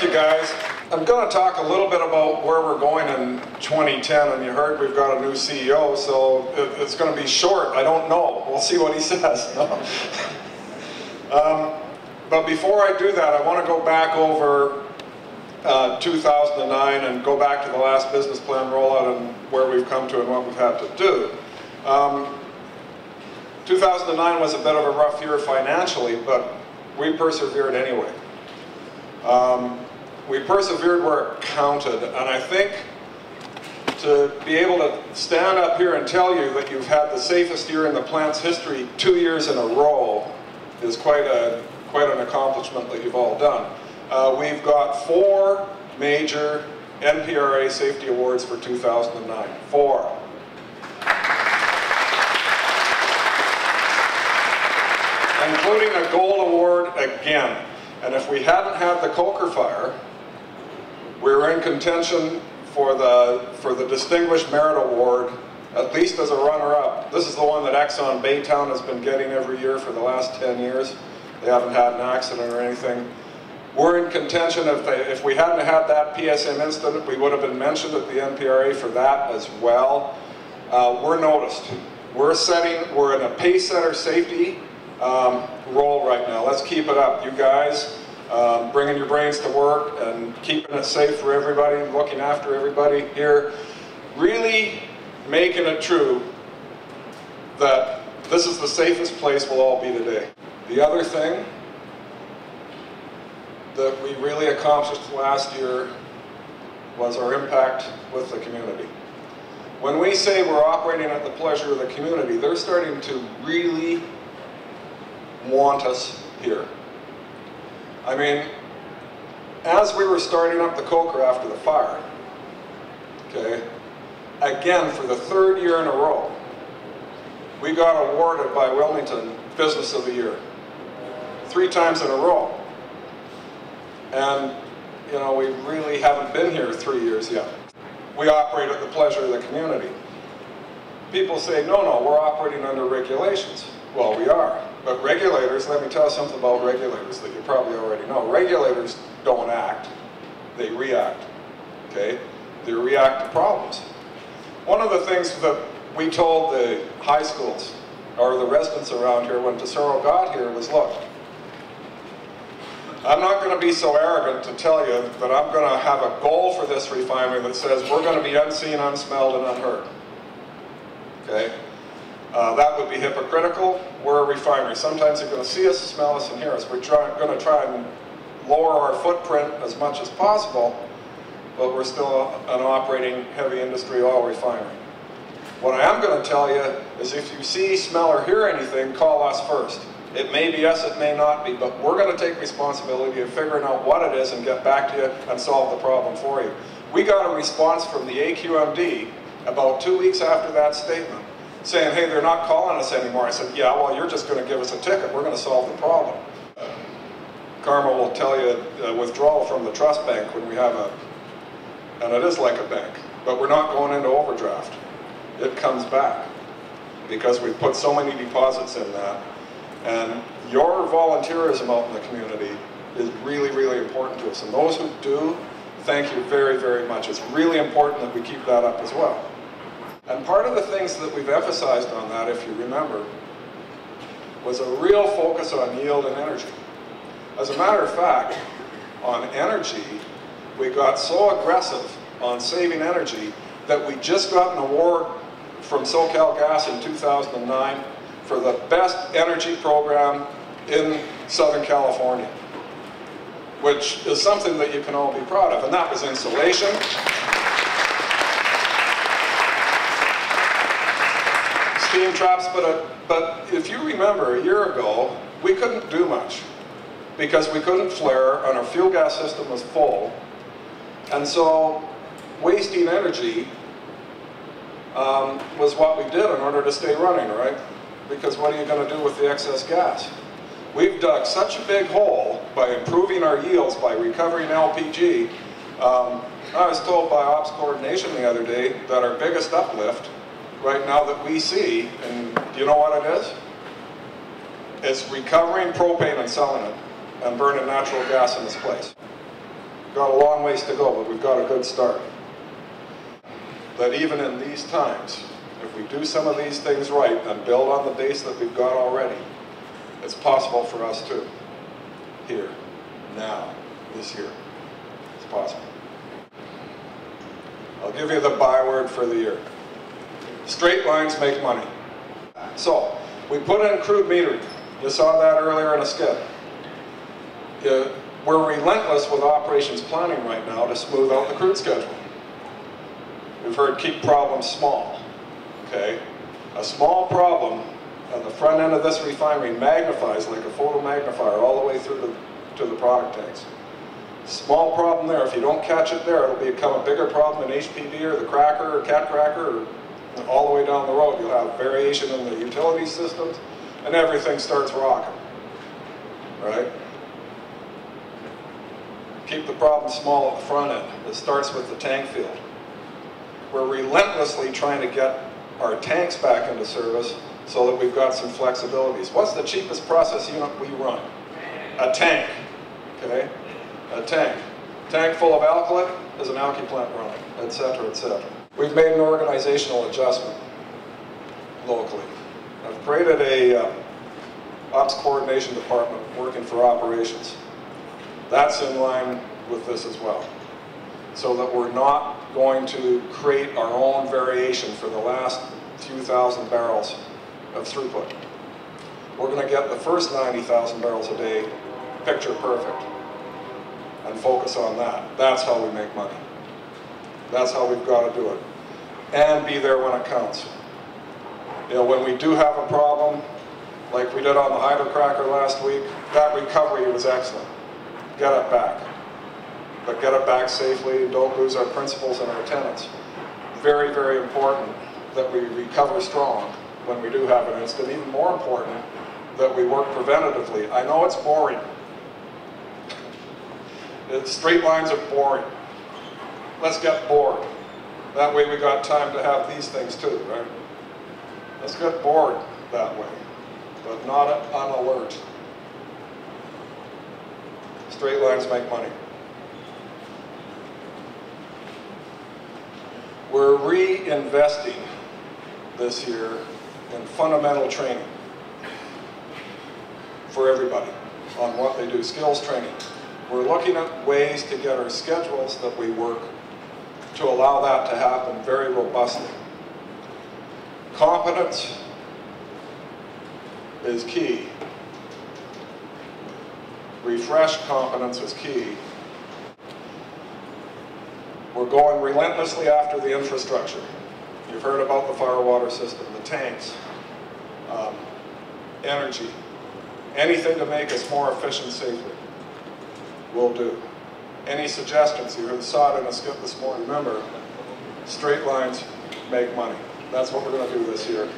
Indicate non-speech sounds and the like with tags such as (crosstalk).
Thank you guys. I'm going to talk a little bit about where we're going in 2010 and you heard we've got a new CEO so it's going to be short. I don't know. We'll see what he (laughs) says. um, but before I do that I want to go back over uh, 2009 and go back to the last business plan rollout and where we've come to and what we've had to do. Um, 2009 was a bit of a rough year financially, but we persevered anyway. Um, we persevered where it counted, and I think to be able to stand up here and tell you that you've had the safest year in the plant's history two years in a row is quite a quite an accomplishment that you've all done. Uh, we've got four major NPRA safety awards for 2009. Four. Including a gold award again. And if we hadn't had the Coker fire, were in contention for the, for the Distinguished Merit Award, at least as a runner-up. This is the one that Exxon Baytown has been getting every year for the last 10 years. They haven't had an accident or anything. We're in contention if, they, if we hadn't had that PSM incident, we would have been mentioned at the NPRA for that as well. Uh, we're noticed. We're setting, we're in a pace setter safety um, role right now. Let's keep it up. You guys, um, bringing your brains to work and keeping it safe for everybody, and looking after everybody here, really making it true that this is the safest place we'll all be today. The other thing that we really accomplished last year was our impact with the community. When we say we're operating at the pleasure of the community, they're starting to really want us here. I mean, as we were starting up the Coker after the fire, okay, again, for the third year in a row, we got awarded by Wilmington Business of the Year. Three times in a row. And, you know, we really haven't been here three years yet. We operate at the pleasure of the community. People say, no, no, we're operating under regulations. Well, we are. But regulators, let me tell you something about regulators that you probably already know. Regulators don't act, they react, okay? They react to problems. One of the things that we told the high schools, or the residents around here when Tesoro got here was, look, I'm not going to be so arrogant to tell you that I'm going to have a goal for this refinery that says we're going to be unseen, unsmelled, and unheard. Okay? Uh, that would be hypocritical. We're a refinery. Sometimes you're going to see us, smell us, and hear us. We're try, going to try and lower our footprint as much as possible, but we're still an operating heavy industry oil refinery. What I am going to tell you is if you see, smell, or hear anything, call us first. It may be us, it may not be, but we're going to take responsibility of figuring out what it is and get back to you and solve the problem for you. We got a response from the AQMD about two weeks after that statement saying, hey, they're not calling us anymore. I said, yeah, well, you're just going to give us a ticket. We're going to solve the problem. Uh, Karma will tell you a withdrawal from the trust bank when we have a, and it is like a bank, but we're not going into overdraft. It comes back because we put so many deposits in that. And your volunteerism out in the community is really, really important to us. And those who do, thank you very, very much. It's really important that we keep that up as well. And part of the things that we've emphasized on that, if you remember, was a real focus on yield and energy. As a matter of fact, on energy, we got so aggressive on saving energy that we just got an award from SoCal Gas in 2009 for the best energy program in Southern California, which is something that you can all be proud of. And that was insulation, traps, but, a, but if you remember a year ago, we couldn't do much because we couldn't flare and our fuel gas system was full. And so wasting energy um, was what we did in order to stay running, right? Because what are you going to do with the excess gas? We've dug such a big hole by improving our yields, by recovering LPG. Um, I was told by Ops Coordination the other day that our biggest uplift right now that we see, and do you know what it is? It's recovering propane and selling it. and burning natural gas in its place. We've Got a long ways to go, but we've got a good start. That even in these times, if we do some of these things right and build on the base that we've got already, it's possible for us to. Here, now, this year. It's possible. I'll give you the byword for the year. Straight lines make money. So, we put in crude metering. You saw that earlier in a. Yeah, we're relentless with operations planning right now to smooth out the crude schedule. We've heard keep problems small, okay? A small problem at the front end of this refinery magnifies like a photo magnifier all the way through to, to the product tanks. Small problem there. If you don't catch it there, it'll become a bigger problem in HPV or the cracker or cat cracker or all the way down the road. You'll have variation in the utility systems and everything starts rocking, right? Keep the problem small at the front end. It starts with the tank field. We're relentlessly trying to get our tanks back into service so that we've got some flexibilities. What's the cheapest process unit we run? A tank, okay? A tank. Tank full of alkylate is an alky plant running, et cetera, et cetera. We've made an organizational adjustment locally. I've created a uh, ops coordination department working for operations. That's in line with this as well. So that we're not going to create our own variation for the last few thousand barrels of throughput. We're going to get the first 90,000 barrels a day picture perfect and focus on that. That's how we make money. That's how we've got to do it. And be there when it counts. You know, when we do have a problem, like we did on the hydrocracker last week, that recovery was excellent. Get it back. But get it back safely, and don't lose our principles and our tenants. Very, very important that we recover strong when we do have an incident. Even more important, that we work preventatively. I know it's boring. Straight lines are boring. Let's get bored. That way we got time to have these things too, right? Let's get bored that way, but not on alert. Straight lines make money. We're reinvesting this year in fundamental training for everybody on what they do, skills training. We're looking at ways to get our schedules that we work to allow that to happen very robustly. Competence is key. Refresh competence is key. We're going relentlessly after the infrastructure. You've heard about the fire water system, the tanks, um, energy, anything to make us more efficient safely, we'll do. Any suggestions, you saw it in a skip this morning, remember, straight lines make money. That's what we're going to do this year.